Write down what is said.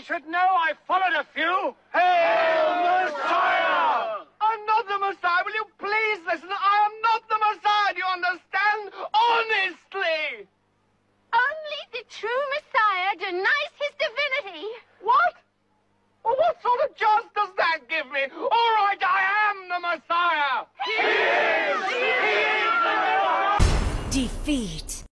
I should know. I followed a few. Hail Messiah! I'm not the Messiah. Will you please listen? I am not the Messiah. Do you understand? Honestly. Only the true Messiah denies his divinity. What? Well, what sort of chance does that give me? All right, I am the Messiah. He is. He is the Messiah. Defeat.